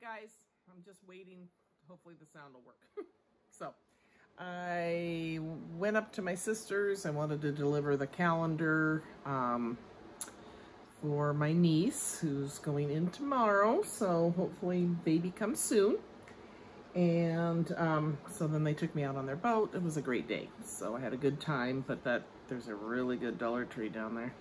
guys. I'm just waiting. Hopefully the sound will work. so I went up to my sister's. I wanted to deliver the calendar um, for my niece who's going in tomorrow. So hopefully baby comes soon. And um, so then they took me out on their boat. It was a great day. So I had a good time, but that there's a really good Dollar Tree down there.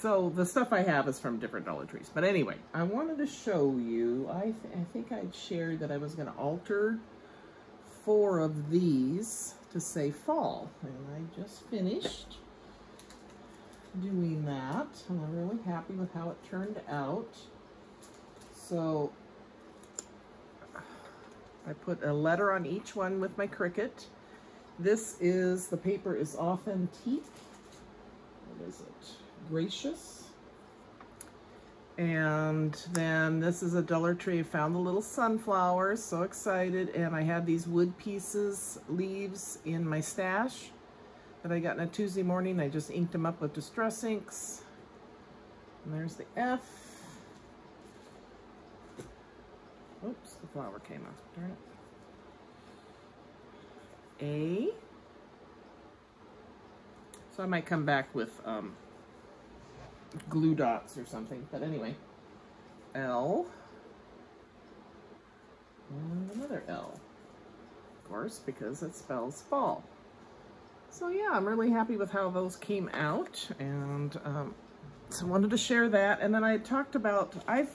So the stuff I have is from different Dollar Trees. But anyway, I wanted to show you, I, th I think I'd shared that I was going to alter four of these to say fall. And I just finished doing that. And I'm really happy with how it turned out. So I put a letter on each one with my Cricut. This is, the paper is Authentique. What is it? Gracious. And then this is a Dollar Tree. I found the little sunflowers, so excited. And I had these wood pieces, leaves in my stash that I got on a Tuesday morning. I just inked them up with Distress Inks. And there's the F. Oops, the flower came off. Darn it. A. So I might come back with um, glue dots or something. But anyway, L. And another L. Of course, because it spells fall. So yeah, I'm really happy with how those came out. And um, so wanted to share that. And then I talked about, I've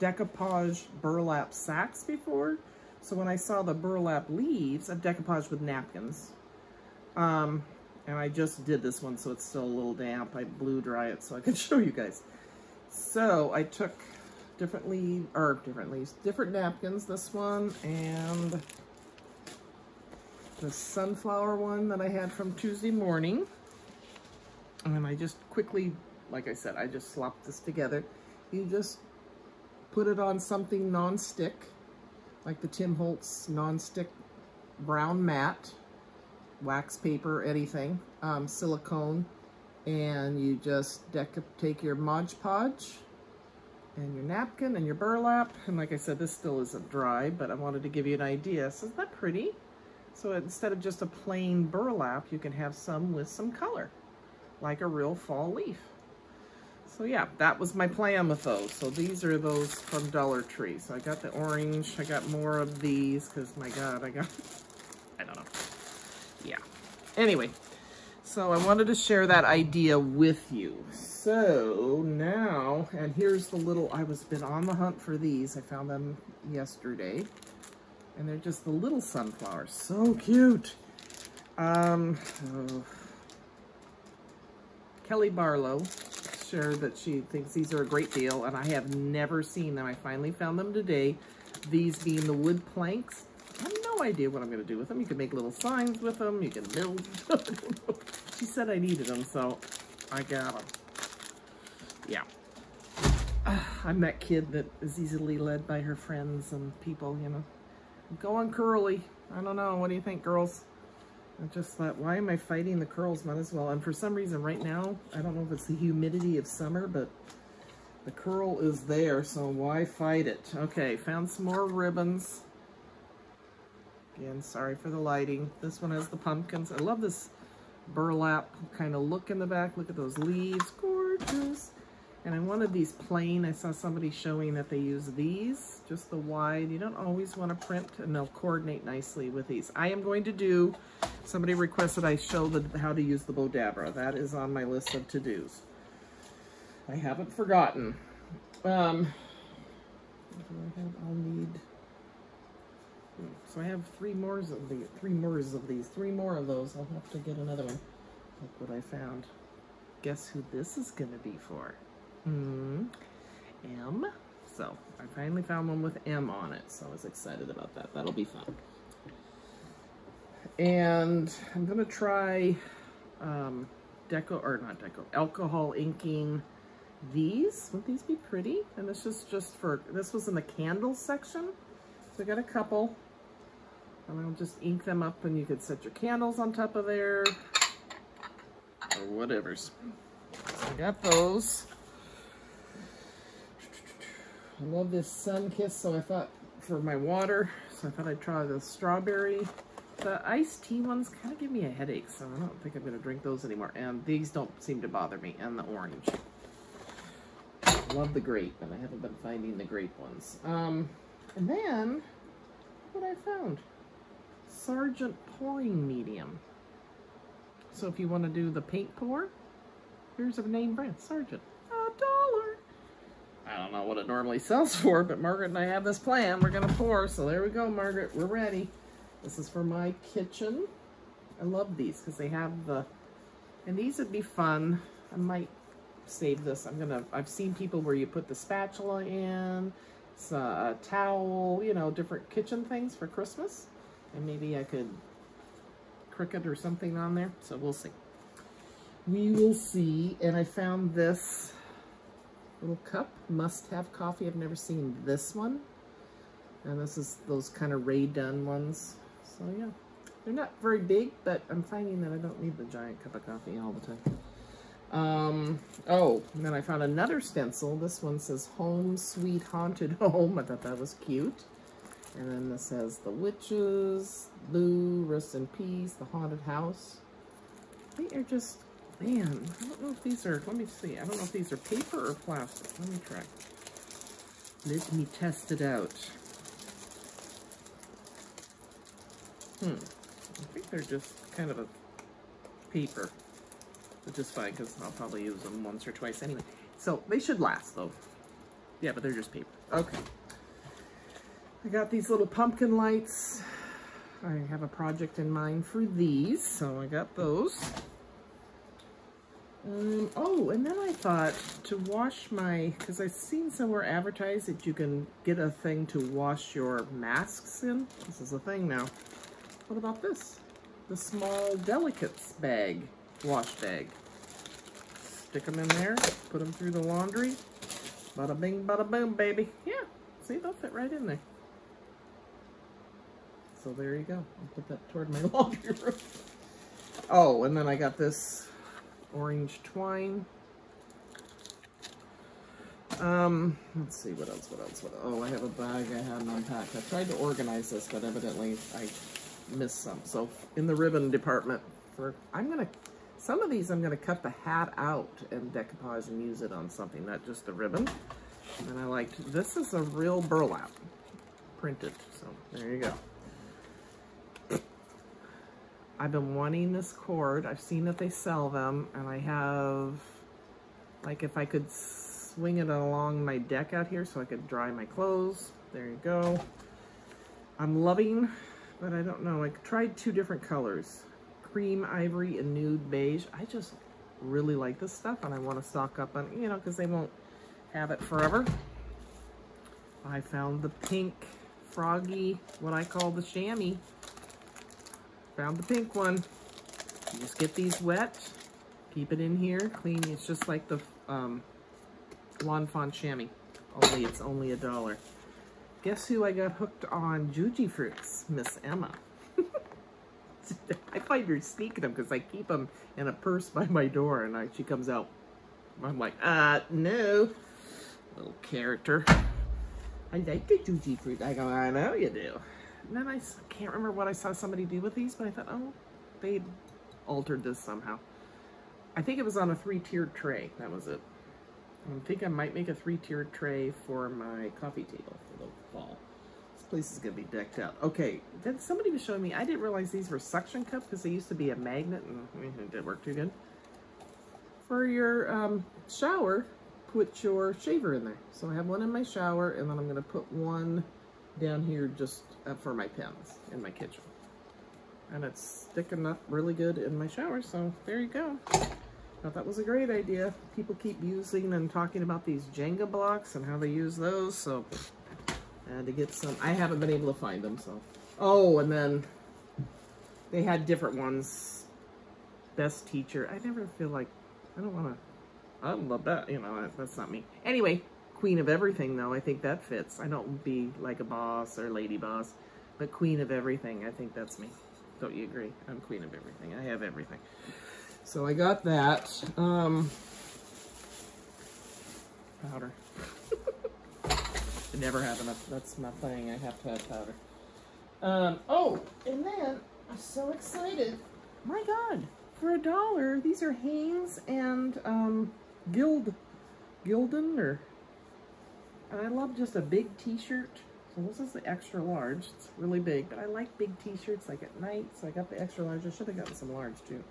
decoupaged burlap sacks before. So when I saw the burlap leaves, I've decoupaged with napkins. Um, and I just did this one, so it's still a little damp. I blew dry it so I could show you guys. So I took different leaves, or different leaves, different napkins, this one, and the sunflower one that I had from Tuesday morning. And I just quickly, like I said, I just slopped this together. You just put it on something non-stick, like the Tim Holtz non-stick brown mat, wax paper, anything, um, silicone, and you just take your Mod Podge and your napkin and your burlap, and like I said, this still isn't dry, but I wanted to give you an idea. So isn't that pretty? So instead of just a plain burlap, you can have some with some color, like a real fall leaf. So yeah, that was my plan with those. So these are those from Dollar Tree. So I got the orange, I got more of these, because my God, I got, I don't know. Yeah. Anyway, so I wanted to share that idea with you. So now, and here's the little, I was been on the hunt for these. I found them yesterday. And they're just the little sunflowers. So cute. Um, oh. Kelly Barlow shared that she thinks these are a great deal, and I have never seen them. I finally found them today. These being the wood planks. No idea what I'm going to do with them. You can make little signs with them. You can build. she said I needed them, so I got them. Yeah. I'm that kid that is easily led by her friends and people, you know. Going curly. I don't know. What do you think, girls? I just thought, why am I fighting the curls? Might as well. And for some reason right now, I don't know if it's the humidity of summer, but the curl is there, so why fight it? Okay, found some more ribbons. Again, sorry for the lighting. This one has the pumpkins. I love this burlap kind of look in the back. Look at those leaves. Gorgeous. And I wanted these plain. I saw somebody showing that they use these, just the wide. You don't always want to print, and they'll coordinate nicely with these. I am going to do, somebody requested I show the, how to use the Bowdabra. That is on my list of to-dos. I haven't forgotten. Um? I'll need, so I have three more of the three more of these, three more of those. I'll have to get another one. Look what I found. Guess who this is going to be for? Mm, M. So I finally found one with M on it, so I was excited about that. That'll be fun. And I'm gonna try um, deco, or not deco, alcohol inking these. Would these be pretty? And this is just for, this was in the candles section. So I got a couple. And I'll just ink them up and you could set your candles on top of there. Or whatever's. So I got those. I love this Sunkist, so I thought for my water, so I thought I'd try the strawberry. The iced tea ones kind of give me a headache, so I don't think I'm going to drink those anymore. And these don't seem to bother me, and the orange. I love the grape, and I haven't been finding the grape ones. Um, and then, what I found? Sargent pouring medium. So if you want to do the paint pour, here's a name brand, Sargent. A dollar. I don't know what it normally sells for, but Margaret and I have this plan. We're going to pour, so there we go, Margaret. We're ready. This is for my kitchen. I love these because they have the, and these would be fun. I might save this. I'm gonna, I've seen people where you put the spatula in, a towel, you know, different kitchen things for Christmas. And maybe I could Cricut or something on there. So we'll see. We will see. And I found this little cup, must have coffee. I've never seen this one. And this is those kind of Rae Dunn ones. So yeah, they're not very big, but I'm finding that I don't need the giant cup of coffee all the time. Um, oh, and then I found another stencil. This one says Home Sweet Haunted Home. I thought that was cute. And then this says The Witches, Lou, Rest in Peace, The Haunted House. They are just, man, I don't know if these are, let me see. I don't know if these are paper or plastic. Let me try. Let me test it out. Hmm. I think they're just kind of a paper which is fine because I'll probably use them once or twice anyway. So they should last though. Yeah, but they're just paper. Okay. I got these little pumpkin lights. I have a project in mind for these, so I got those. Um, oh, and then I thought to wash my, because I've seen somewhere advertised that you can get a thing to wash your masks in. This is a thing now. What about this? The small delicates bag wash bag. Stick them in there, put them through the laundry. Bada bing, bada boom, baby. Yeah, see, they'll fit right in there. So there you go. I'll put that toward my laundry room. Oh, and then I got this orange twine. Um, let's see, what else, what else, what else? Oh, I have a bag I hadn't unpacked. I tried to organize this, but evidently I missed some. So, in the ribbon department, for I'm going to some of these I'm going to cut the hat out and decoupage and use it on something, not just the ribbon. And I liked, this is a real burlap printed, so there you go. I've been wanting this cord. I've seen that they sell them, and I have, like if I could swing it along my deck out here so I could dry my clothes. There you go. I'm loving, but I don't know. I tried two different colors cream ivory and nude beige. I just really like this stuff and I want to stock up on, you know, because they won't have it forever. I found the pink froggy, what I call the chamois. Found the pink one. You just get these wet, keep it in here, clean. It's just like the um, Fawn chamois, only it's only a dollar. Guess who I got hooked on Jujyfruits? Miss Emma. I find her sneaking them because I keep them in a purse by my door and I, she comes out. I'm like, uh, no. Little character. I like the Jujyfruit. I go, I know you do. And then I can't remember what I saw somebody do with these, but I thought, oh, they altered this somehow. I think it was on a three-tiered tray. That was it. I think I might make a three-tiered tray for my coffee table for the fall This place is going to be decked out. Okay, then somebody was showing me, I didn't realize these were suction cups because they used to be a magnet and it didn't work too good. For your um, shower, put your shaver in there. So I have one in my shower and then I'm going to put one down here just uh, for my pens in my kitchen. And it's sticking up really good in my shower, so there you go. Thought that was a great idea. People keep using and talking about these Jenga blocks and how they use those, so and to get some. I haven't been able to find them, so. Oh, and then they had different ones. Best teacher. I never feel like, I don't want to, I love that, you know, that's not me. Anyway, queen of everything, though, I think that fits. I don't be like a boss or lady boss, but queen of everything, I think that's me. Don't you agree? I'm queen of everything. I have everything. So I got that. Um, powder. I never have enough. That's my thing. I have to have powder. Um, oh, and then I'm so excited. My God, for a dollar, these are Hanes and um, Guild, Gildan, or, I love just a big t-shirt. So this is the extra large. It's really big, but I like big t-shirts like at night, so I got the extra large. I should have gotten some large too.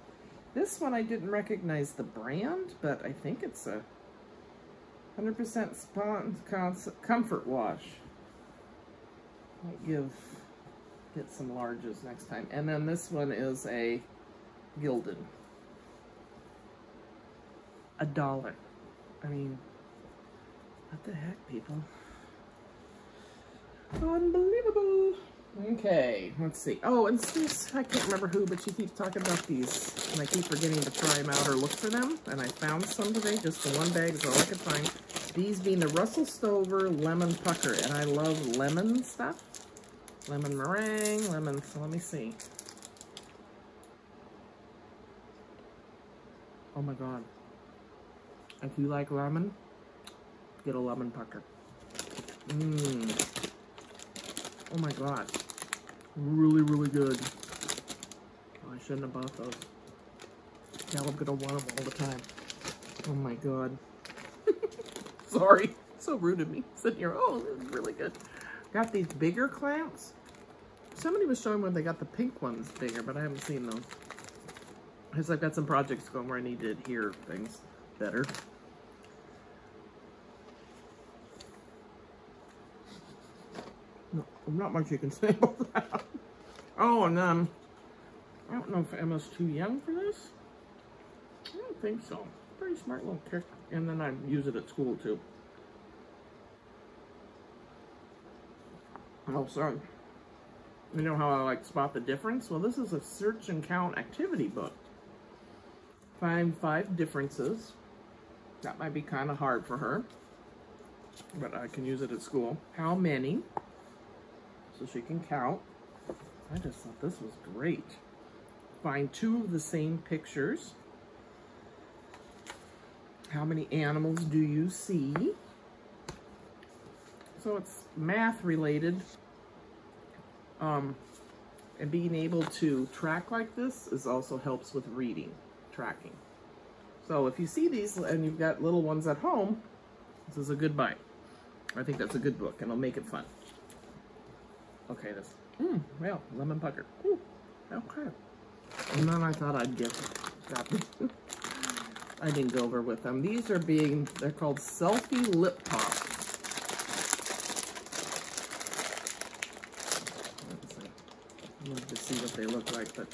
This one I didn't recognize the brand, but I think it's a 100% sponge comfort wash. Might give get some larges next time. And then this one is a Gildan. A dollar. I mean, what the heck, people? Unbelievable. Okay, let's see. Oh, and this, I can't remember who, but she keeps talking about these, and I keep forgetting to try them out or look for them. And I found some today, just the one bag is all I could find. These being the Russell Stover Lemon Pucker, and I love lemon stuff. Lemon meringue, lemon, so let me see. Oh my god. If you like lemon, get a lemon pucker. Mmm. Oh my god. Really, really good. Oh, I shouldn't have bought those. Now I'm gonna want them all the time. Oh my god. Sorry. So rude of me. Sitting here, oh, this is really good. Got these bigger clamps. Somebody was showing when they got the pink ones bigger, but I haven't seen those. Because I've got some projects going where I need to adhere things better. No, not much you can say about that. Oh, and um, I don't know if Emma's too young for this. I don't think so. Pretty smart little trick. And then I use it at school too. Oh, sorry. You know how I like spot the difference? Well, this is a search and count activity book. Find five differences. That might be kind of hard for her, but I can use it at school. How many? So she can count. I just thought this was great. Find two of the same pictures. How many animals do you see? So it's math related. Um, and being able to track like this is also helps with reading, tracking. So if you see these and you've got little ones at home, this is a good buy. I think that's a good book and it'll make it fun. Okay, this, mmm, well, lemon pucker. Ooh, okay. And then I thought I'd get that. I didn't go over with them. These are being, they're called Selfie Lip Pops. love to see what they look like, but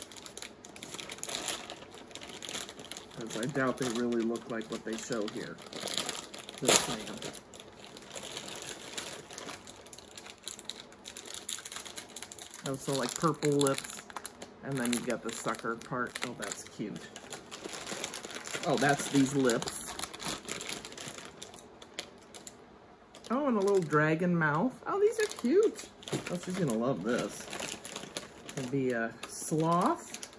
because I doubt they really look like what they show here. This thing. Oh, so like purple lips, and then you get the sucker part. Oh, that's cute. Oh, that's these lips. Oh, and a little dragon mouth. Oh, these are cute. Oh, she's gonna love this can be a sloth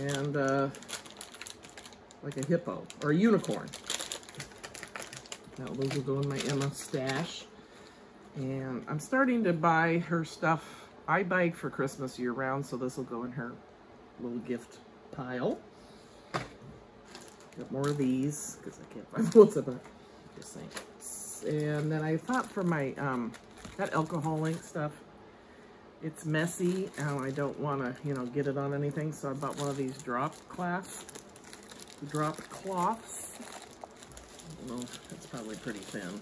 and uh, like a hippo or a unicorn. Now those will go in my Emma stash. And I'm starting to buy her stuff. I buy for Christmas year round, so this will go in her little gift pile. Got more of these, because I can't find what's about. Just saying. And then I thought for my, um, that alcohol ink stuff, it's messy and I don't want to, you know, get it on anything. So I bought one of these drop cloths. Drop cloths. Well, that's probably pretty thin.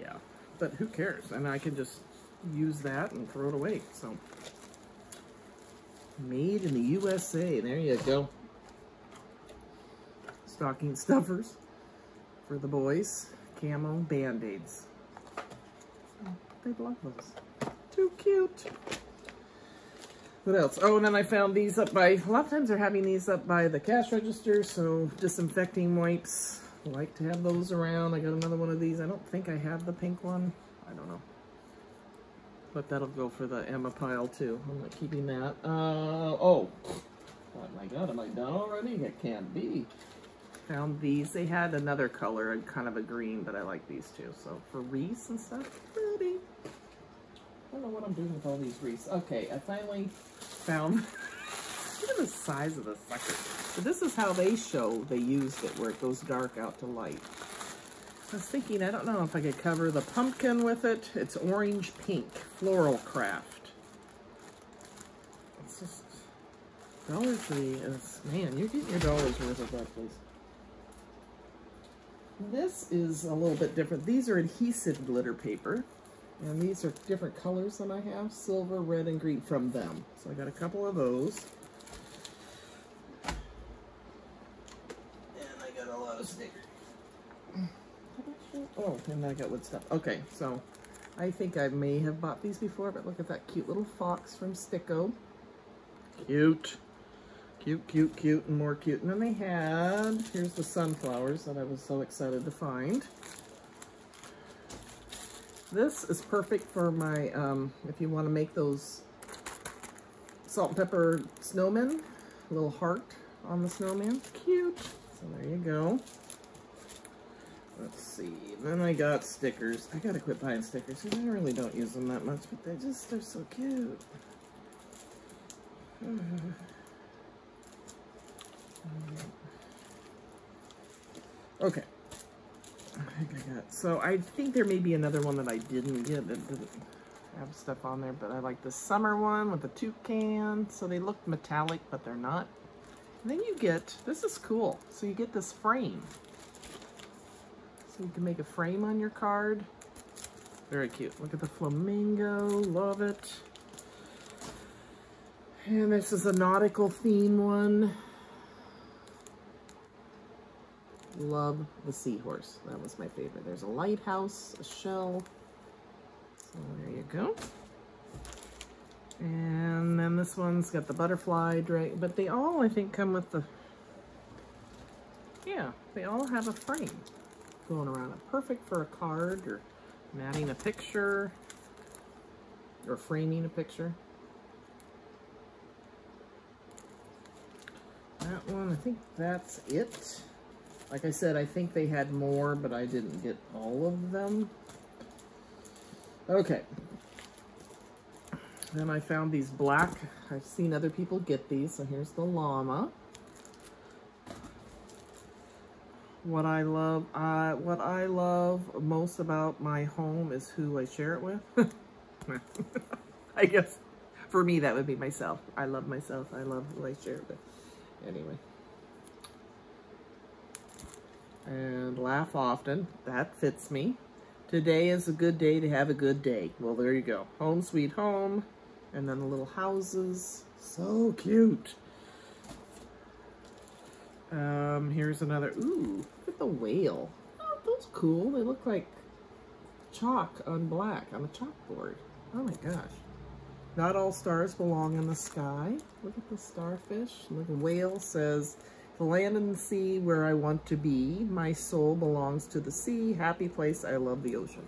Yeah, but who cares? And I can just use that and throw it away. So, made in the USA. There you go. Stocking stuffers for the boys. Camo Band-Aids. They love those. Too cute. What else? Oh, and then I found these up by, a lot of times they're having these up by the cash register, so disinfecting wipes. I like to have those around. I got another one of these. I don't think I have the pink one. I don't know. But that'll go for the Emma pile too. I'm not keeping that. Uh, oh. Oh my god, am I done already? It can't be. found these. They had another color, kind of a green, but I like these too. So for wreaths and stuff, pretty. I don't know what I'm doing with all these wreaths. Okay, I finally found, look at the size of the sucker. So this is how they show they used it, where it goes dark out to light. I was thinking, I don't know if I could cover the pumpkin with it. It's orange pink, floral craft. It's just, Dollar Tree is, man, you're getting your dollars worth of place. This is a little bit different. These are adhesive glitter paper. And these are different colors than I have. Silver, red, and green from them. So I got a couple of those. And I got a lot of stickers. Oh, and I got wood stuff. Okay, so I think I may have bought these before, but look at that cute little fox from Sticko. Cute. Cute, cute, cute, and more cute. And then they had, here's the sunflowers that I was so excited to find. This is perfect for my, um, if you want to make those salt and pepper snowmen, little heart on the snowman. Cute. So there you go. Let's see. Then I got stickers. I gotta quit buying stickers because I really don't use them that much, but they just, they're so cute. Okay. I think I got, so I think there may be another one that I didn't get that didn't have stuff on there, but I like the summer one with the toucan. So they look metallic, but they're not. And then you get, this is cool. So you get this frame. So you can make a frame on your card. Very cute. Look at the flamingo, love it. And this is a nautical theme one. Love the seahorse. That was my favorite. There's a lighthouse, a shell. So there you go. And then this one's got the butterfly dragon, but they all, I think, come with the, yeah, they all have a frame going around. Perfect for a card or matting a picture or framing a picture. That one, I think that's it. Like I said, I think they had more, but I didn't get all of them. Okay. Then I found these black. I've seen other people get these, so here's the llama. What I love, uh, what I love most about my home is who I share it with. I guess for me that would be myself. I love myself. I love who I share it with. Anyway and laugh often. That fits me. Today is a good day to have a good day. Well, there you go. Home sweet home. And then the little houses. So cute. Um, here's another. Ooh, look at the whale. Oh, those cool. They look like chalk on black on a chalkboard. Oh my gosh. Not all stars belong in the sky. Look at the starfish. Look, the whale says, the land and the sea where I want to be. My soul belongs to the sea. Happy place. I love the ocean.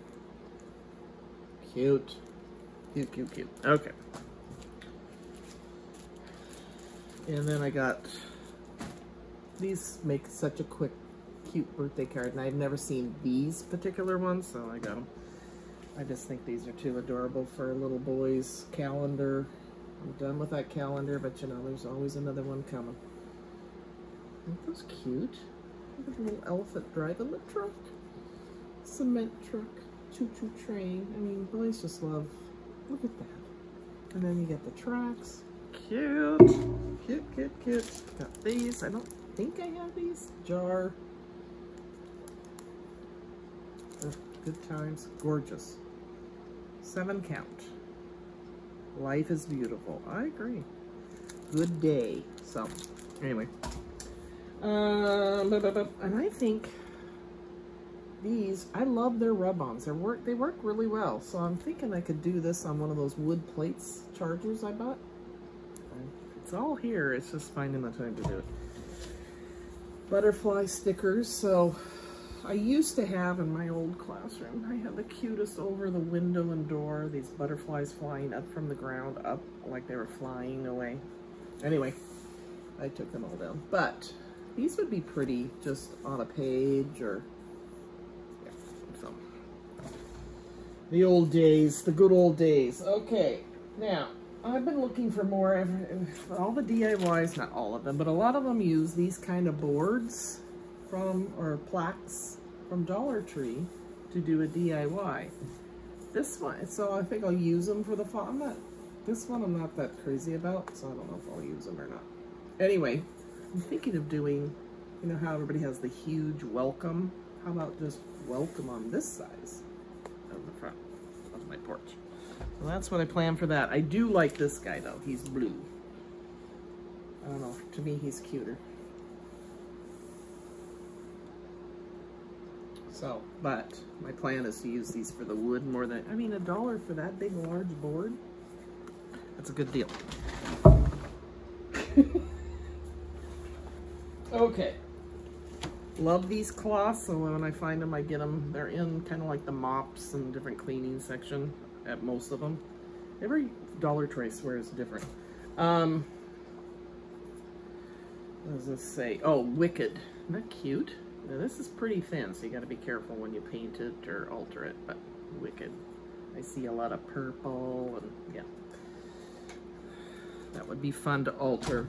Cute. Cute, cute, cute. Okay. And then I got, these make such a quick, cute birthday card. And I've never seen these particular ones, so I got them. I just think these are too adorable for a little boy's calendar. I'm done with that calendar, but you know, there's always another one coming. Aren't those cute? Look at the little elephant driving the truck. Cement truck. Choo-choo train. I mean, boys just love, look at that. And then you get the tracks. Cute. Cute, cute, cute. Got these. I don't think I have these. Jar. Oh, good times. Gorgeous. Seven count. Life is beautiful. I agree. Good day. So, anyway. Um, and I think these, I love their rub-ons. They work, they work really well. So I'm thinking I could do this on one of those wood plates chargers I bought. It's all here. It's just finding the time to do it. Butterfly stickers. So I used to have in my old classroom, I had the cutest over the window and door, these butterflies flying up from the ground, up like they were flying away. Anyway, I took them all down. But These would be pretty just on a page or, yeah, so. The old days, the good old days. Okay, now, I've been looking for more, all the DIYs, not all of them, but a lot of them use these kind of boards from, or plaques from Dollar Tree to do a DIY. This one, so I think I'll use them for the fall. I'm not, this one I'm not that crazy about, so I don't know if I'll use them or not. Anyway, I'm thinking of doing, you know how everybody has the huge welcome? How about just welcome on this size of the front of my porch? So that's what I plan for that. I do like this guy though. He's blue. I don't know. To me, he's cuter. So, but my plan is to use these for the wood more than, I mean, a dollar for that big, large board. That's a good deal. okay. Love these cloths, so when I find them, I get them. They're in kind of like the mops and different cleaning section at most of them. Every Dollar Tree, swear, is different. Um, what does this say? Oh, Wicked. Isn't that cute? Now this is pretty thin, so you gotta be careful when you paint it or alter it, but Wicked. I see a lot of purple and yeah. That would be fun to alter.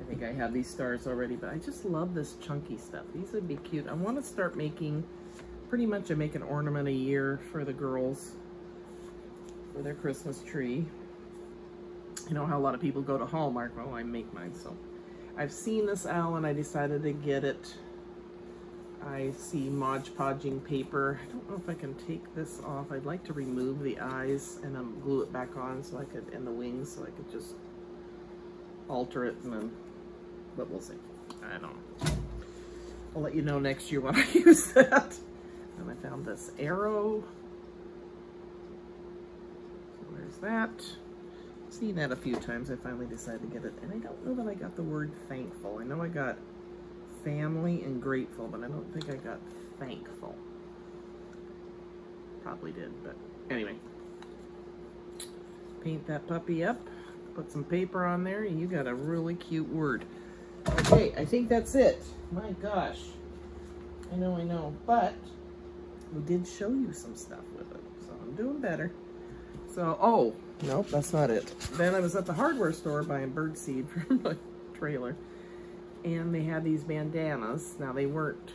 I think I have these stars already, but I just love this chunky stuff. These would be cute. I want to start making, pretty much I make an ornament a year for the girls for their Christmas tree. You know how a lot of people go to Hallmark? Well, I make mine, so. I've seen this owl and I decided to get it. I see Mod Podging paper. I don't know if I can take this off. I'd like to remove the eyes and then glue it back on so I could, and the wings, so I could just alter it and then, but we'll see. I don't know. I'll let you know next year when I use that. And I found this arrow that. Seen that a few times. I finally decided to get it. And I don't know that I got the word thankful. I know I got family and grateful, but I don't think I got thankful. Probably did, but anyway. Paint that puppy up. Put some paper on there, and you got a really cute word. Okay, I think that's it. My gosh. I know, I know. But we did show you some stuff with it, so I'm doing better. So, oh, nope, that's not it. Then I was at the hardware store buying bird seed for my trailer. And they had these bandanas. Now, they weren't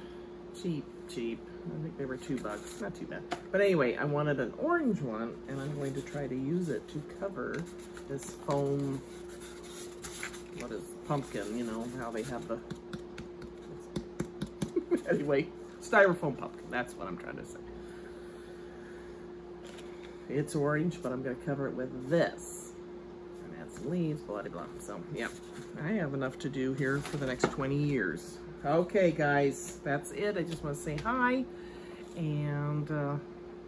cheap, cheap. I think they were two bucks. Not too bad. But anyway, I wanted an orange one, and I'm going to try to use it to cover this foam, what is pumpkin, you know, how they have the... anyway, styrofoam pumpkin. That's what I'm trying to say. It's orange, but I'm going to cover it with this. And add some leaves, blah, blah, blah. So, yeah, I have enough to do here for the next 20 years. Okay, guys, that's it. I just want to say hi. And uh,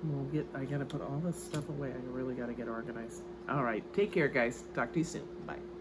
we'll get, I got to put all this stuff away. I really got to get organized. All right, take care, guys. Talk to you soon. Bye.